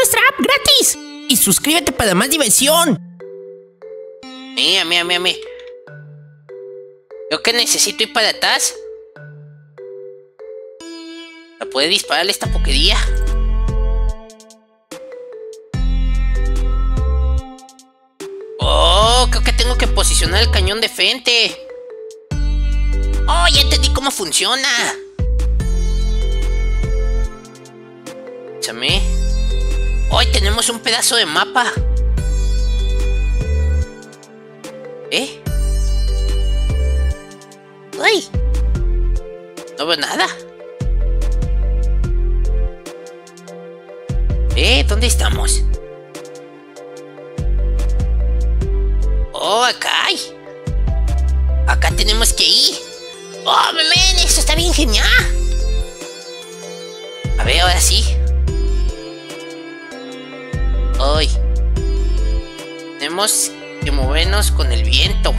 nuestra app gratis. Y suscríbete para más diversión. Mira, mira, mira, mira. Yo que necesito ir para atrás. ¿La puede dispararle esta poquería? Oh, creo que tengo que posicionar el cañón de frente. Oh, ya entendí cómo funciona. Échame. Hoy tenemos un pedazo de mapa. ¿Eh? ¡Ay! No veo nada. ¿Eh? ¿Dónde estamos? Oh, acá hay. Acá tenemos que ir. Oh, men, eso está bien genial. A ver, ahora sí. Hoy. Tenemos que movernos con el viento.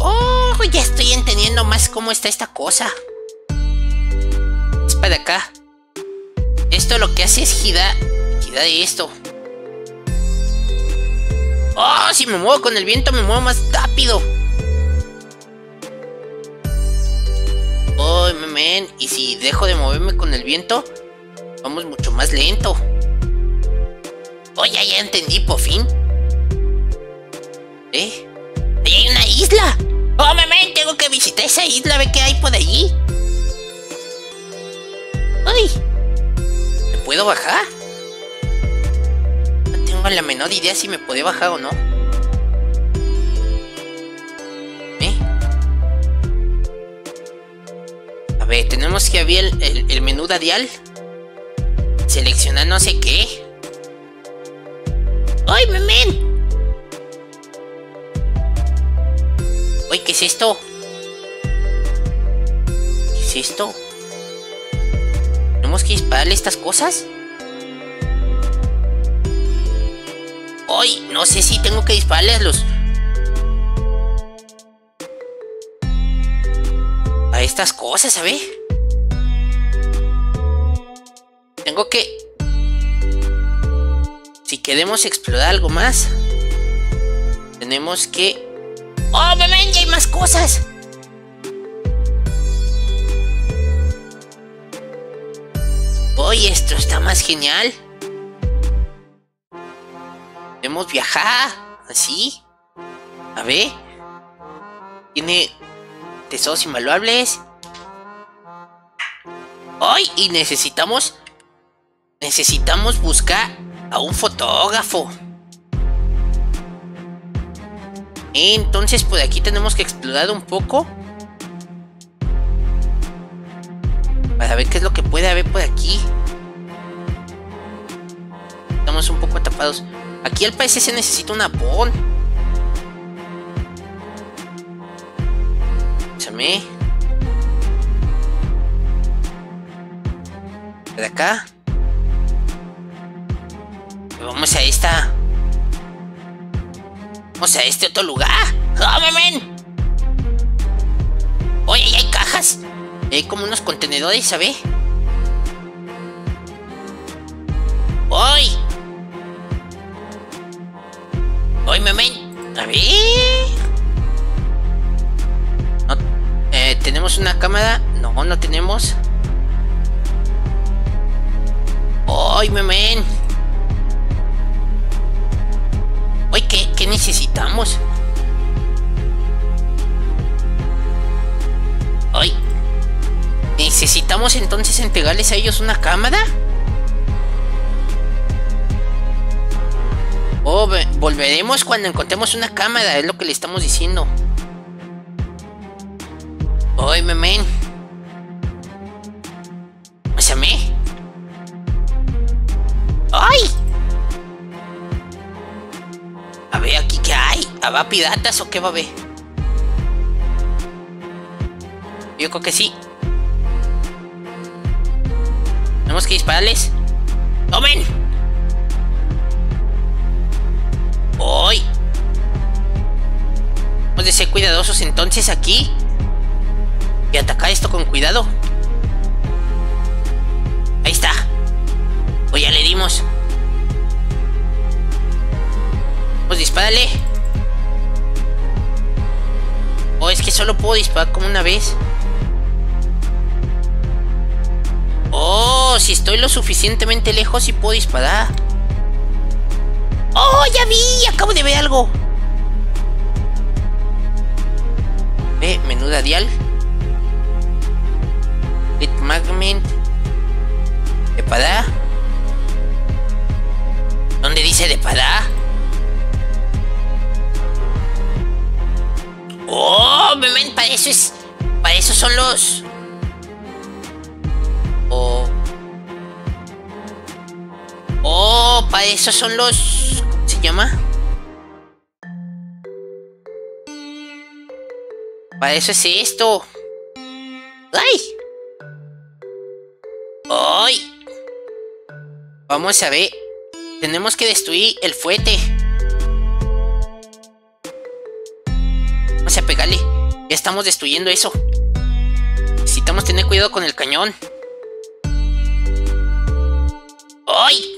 Oh, ya estoy entendiendo más cómo está esta cosa. Es para acá. Esto lo que hace es girar, girar esto. Oh, si me muevo con el viento me muevo más rápido. Y si dejo de moverme con el viento, vamos mucho más lento. Oh, ya, entendí, por fin. ¿Eh? ¡Ahí hay una isla! ¡Oh, men, tengo que visitar esa isla, a ver qué hay por allí! ¡Ay! ¿Me puedo bajar? No tengo la menor idea si me puede bajar o no. Ver, tenemos que abrir el, menú radial. Seleccionar no sé qué. ¡Ay, memen! ¡Ay, qué es esto! ¿Qué es esto? ¿Tenemos que dispararle estas cosas? ¡Ay! No sé si tengo que dispararle a los... estas cosas, ver. Tengo que... Si queremos explorar algo más, tenemos que... ¡Oh, bebé! ¡Ya hay más cosas! ¡Oye, esto está más genial! Podemos viajar, así. A ver. Tiene tesoros invaluables. ¡Ay! Y necesitamos... Necesitamos buscar a un fotógrafo. Entonces por aquí tenemos que explorar un poco. Para ver qué es lo que puede haber por aquí. Estamos un poco tapados. Aquí al parecer se necesita una bon. Échame. De acá. Vamos a esta. Vamos a este otro lugar. ¡Oh! Oye, ahí hay cajas. Hay como unos contenedores, ¿sabes? ¡Oy! ¡Oy, men! A ver. Eh, ¿Tenemos una cámara? No, no tenemos. ¡Oy, men! Oye, ¿qué, ¿qué necesitamos? Ay, ¿necesitamos entonces entregarles a ellos una cámara? Oh, volveremos cuando encontremos una cámara, es lo que le estamos diciendo. Ay, memen. ¿Habrá piratas o qué va a haber? Yo creo que sí. Tenemos que dispararles. ¡Tomen! ¡Hoy! Hemos de ser cuidadosos entonces aquí. Y atacar esto con cuidado. Ahí está. Pues ya le dimos. Pues dispárale. Solo puedo disparar como una vez. Oh, si estoy lo suficientemente lejos y puedo disparar. ¡Oh, ya vi! Acabo de ver algo. Ve, menuda dial. Lit Magment. ¿De? ¿Dónde dice de? Eso es. Para eso son los. Oh. Oh, para eso son los. ¿Cómo se llama? Para eso es esto. ¡Ay! ¡Ay! Vamos a ver. Tenemos que destruir el fuete. Estamos destruyendo eso. Necesitamos tener cuidado con el cañón. ¡Ay!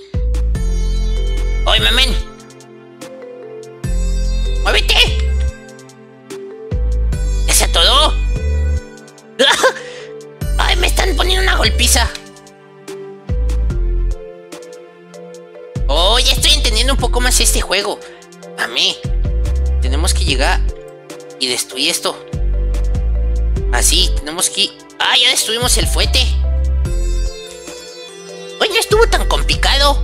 ¡Ay, mamen! ¡Muévete! ¿Ya se todo? ¡Ay, me están poniendo una golpiza! Oh, ya estoy entendiendo un poco más este juego. A mí. Tenemos que llegar y destruir esto. Así, tenemos que... ¡Ah, ya destruimos el fuete! Oye, no estuvo tan complicado.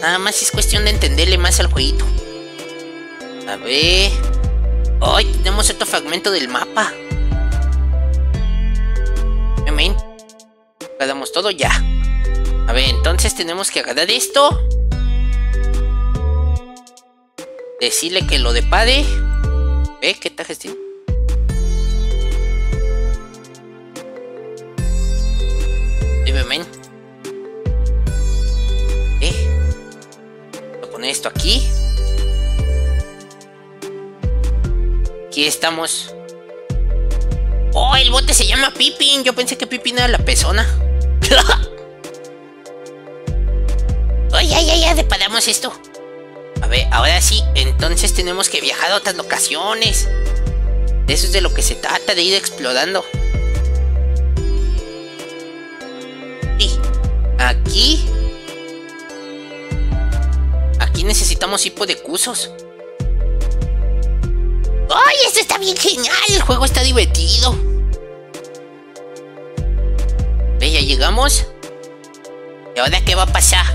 Nada más es cuestión de entenderle más al jueguito. A ver... ¡Ay! tenemos otro fragmento del mapa. Amén. Agarramos todo ya. A ver, entonces tenemos que agarrar esto. Decirle que lo depade. ¿Eh? ¿Qué tal gestión? Aquí. Aquí estamos. ¡Oh! El bote se llama Pippin. Yo pensé que Pippin era la persona. ¡Ay, ay, ay! Ya deparamos esto. A ver, ahora sí, entonces tenemos que viajar a otras locaciones. Eso es de lo que se trata, de ir explorando. Y aquí... Aquí necesitamos hipo de cusos. ¡Ay, esto está bien genial! El juego está divertido. Ve, ya llegamos. ¿Y ahora qué va a pasar?